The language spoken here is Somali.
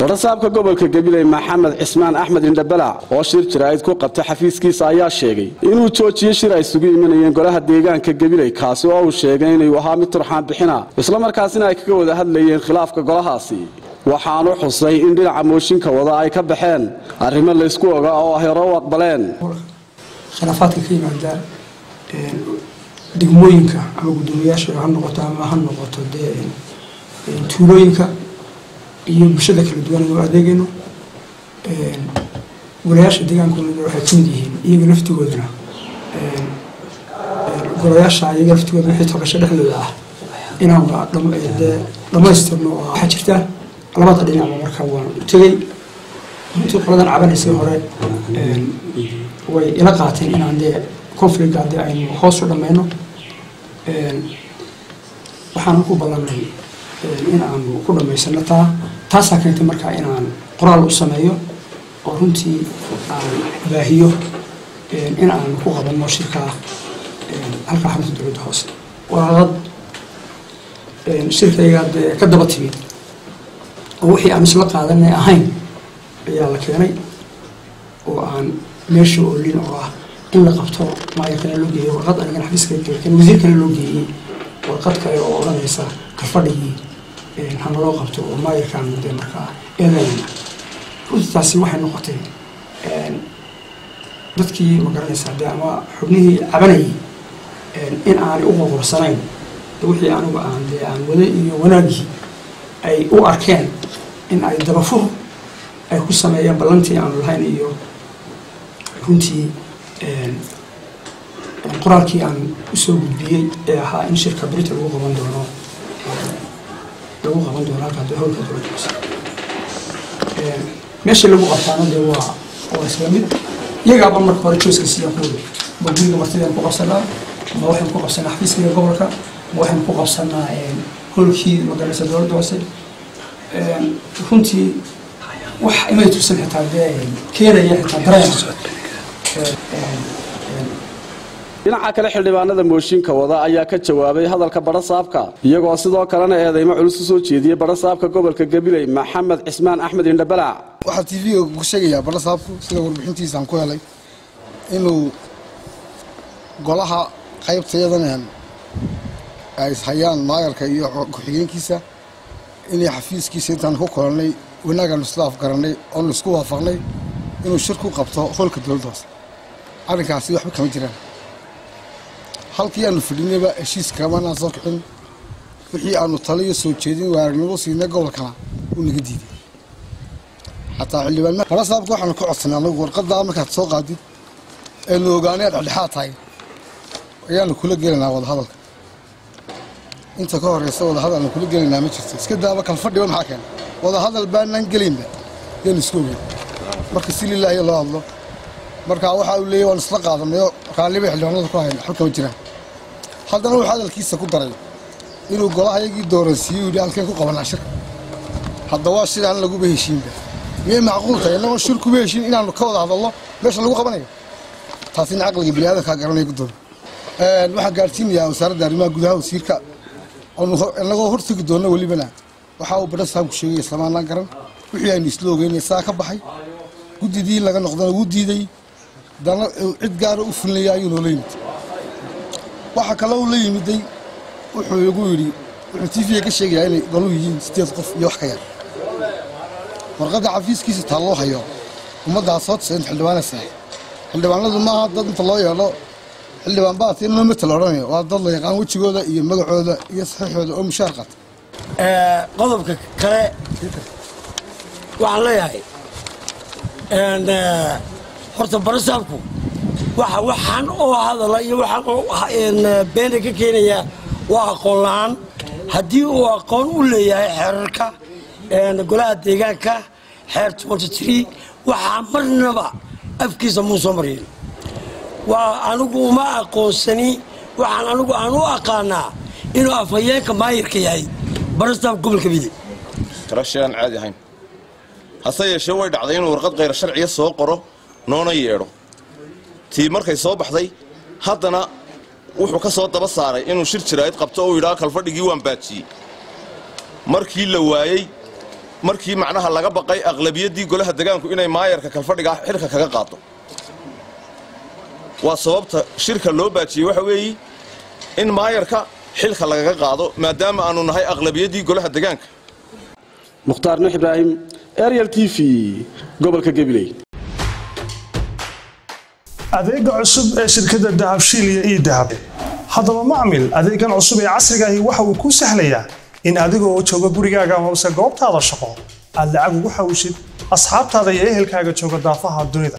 barasaabka gobolka gabiley maxamed cismaan axmed indhabalac oo shir jaraa'id ku qabtay xafiiskiisa ayaa sheegay inuu joojiyey shir ay isugu imanayeen golaha deegaanka gabiley kaasi oo uu sheegay inuu ahaa mid turxaan bixina islamarkaasina ay kaga wada hadlayeen khilaafka golahaasi. Waxaanu xusay in dhinaca mooshinka wada ay ka baxeen arrimo laysku oga oo hore u aqbaleen. Khilaafaadka ka yimaada degmooyinka ama guddoomiyaasha ha noqoto ama ha noqoto dee tuulooyinka iyo bulshada kala duwan aynu adeegayno. Golayaasha deegaankuna waxay ka mid yihiin iyaga laftigoodana golayaasha iyaga laftigooda wixii togasho dhexdooda ah. Inaan dee dhammaystirno waxaa jirta labada dhinacba marka waan u tegey. Runtii qoladan cabanaysay hore way ila qaateen inaan dee conflicga dee aynu hoos u dhammayno waxaan ku ballanay in aanu ku dhammaysano taa. Taasaa keentay markaa inaan qoraal u sameeyo oo runtii aan baahiyo in aanu ku qabanno shirkaa halkaa xarunta dowladda hoose. Shirkayga dee ka daba timid oo wixii aan isla qaadanay ahayn ayaa la keenay oo aan meesha oolin oo ah in la qabto maayarkana loo geeyey warqad anigana xafiiska kan wasiirkana loo geeyey warqad kale oo odhanaysa kafadhigii hana loo qabto oo maayarkaan dee markaa eedeynayna runtii taasi waxay noqotay dadkii ma garanaysaa dee ama xubnihii cabanayay in aanay u qoqorsanayn wixii anigu aan dee aan waday iyo wanaagii ay u arkeen in ay dabafur ay ku sameeyeen ballantii aanu lahayn iyo runtii qoraalkii aan u soo gudbiyey ee ahaa in shirka brita lagu qaban doono lagu qaban doono halkaa howlka dowladda hoose meesha lagu qabtaana dee waa waa isla iyagaaba marka hore jooska siyaa ku wada ma guriga martidaan ku qabsanaa ma waxaan ku qabsanaa xafiiskiga gobolka ma waxaan ku qabsanaa howlkii magaranaysa dowladda hoose runtii wax imay tusan xitaa dee keenaya xitaa dareen dhinaca kale xildhibaanada mooshinka wada ayaa ka jawaabay hadalka barasaabka iyagoo sidoo kalena eedeymo culus u soo jeediyey barasaabka gobolka gabiley maxamed cismaan axmed indhabalac waxaa t v-ga ku sheegayaa barasaabku sida warbixintiisaan ku helay inuu golaha qaybtayadan ay hayaan maayarka iyo ku-xigeenkiisa inay xafiiskiisa intaan ku kolannay wanaagaan isla afgarannay oonu isku waafaqnay inuu shir ku qabto holka dowladda hoose arrinkaasi waxba kama jiraan halkii aanu fadhinayba heshiis kamanaan soo kicin. Wixii aanu taliyo soo jeedin waaragnimo siinay gobolkana uu naga diiday. Xataa xildhibaan barasaabka waxaanu ka codsanay anagu warqadaa markaad soo qaadid eenu ogaanay aad dhexdhexaad tahay. Ayaanu kula gelaynaa wadahadalka. Inta ka horeysa wadahadalna kula gelaynaa ma jirto. Iska daaba kal fadhiba maxaa keena wadahadal baanaan gelaynba yaanu isku ogeyn. Marka si lilaahi loo hadlo marka waxa uu leeyahy waan isla qaadanayo raalliba xildhibaanada ku hayna xal kama jiraan haddana wuxuu hadalkiisa ku daray inuu golahayagii dooransiiyey yidhi halkeen ku qabanaa shirka hadda waa shir aan laguba heshiinba miyay macquul tahay innagoon shir kuba heshiin inaanu ka wada hadalno meesha lagu qabanayo? Taasina caqliga biniaadankaa garanaya guddoomi waxaan gaadhsiinayaa wasaaradda arrimaha gudaha wasiirka. Inagoo hortegi doonna welibana waxa uu barasaabku sheegay islamaanaan garan. Wixii aynu isla ogeynay saa ka baxay. Guddidii laga noqdana wuu diiday. Dana cid gaara u fulinaya ayuu noola yimid waxa kale uu la yimiday wuxuu igu yidhi wuxuu tiifiga ka sheegayaa inay galu yihiin sideed qof iyo wax ka yar. Warqadda xafiiskiisa taa loo hayo ummaddaas soo tusay inta xildhibaana sahay xildhibaanadu maaha dad inta loo yeedho xildhibaan baati loo matal odhanayo. Waa dad la yaqaan wejigooda iyo magacooda iyo saxiixooda oo mushaar qaata. Qodobka kale waxaan leeyahay horta barasaabku waxa waxaan oo hadala iyo waxaan beena ka keenaya waa aqoon la'aan haddii uu aqoon u leeyahay xeerarka golaha deegaanka xeer waxaa marnaba afkiisa muu soo waa anigu uma aqoonsani waxaan anigu aan u aqaanaa inuu afhayeenka maayirka yahay barasaabka gobolka bide karashe aan caadi ahayn. Hase yeeshee way dhacday inuu warqad khayra sharciya soo qoro noona yeedho tii markay soo baxday haddana wuxuu ka soo daba saaray inuu shir jiraa'id qabto oo yidhaha kalfadhigii waan baajiyey. Markii la waayey markii macnaha laga baqay aqlabiyaddii golaha degaanku inay maayarka kalfadhiga xilka kaga qaado waa sababta shirka loo baajiyey waxa weeye in maayarka xilka lagaga qaado maadaama aanu nahay aqlabiyaddii golaha degaanka mukhtaar nuux ibraahim ariel t v gobolka gabiley adeega cusub ee shirkadda dahabshiil iyo ii dahab. Haddaba macmil adeegan cusub ee casrigaahi waxa uu kuu sahlayaa in adigoo jooga gurigaaga hoose goobtaada shaqo aad lacag ugu xawshid asxaabtaada iyo ehelkaaga jooga daafaha dunida